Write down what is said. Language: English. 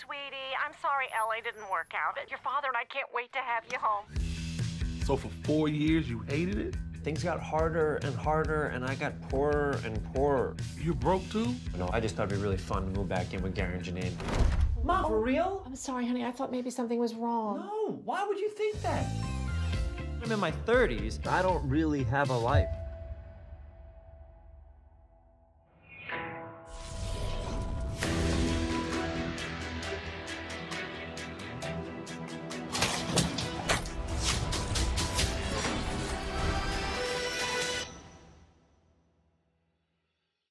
Sweetie, I'm sorry LA didn't work out. Your father and I can't wait to have you home. So for four years, you hated it? Things got harder and harder, and I got poorer and poorer. You broke too? No, I just thought it'd be really fun to move back in with Gary and Janine. Mom, for real? I'm sorry, honey. I thought maybe something was wrong. No, why would you think that? I'm in my 30s. I don't really have a life.